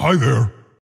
Hi there.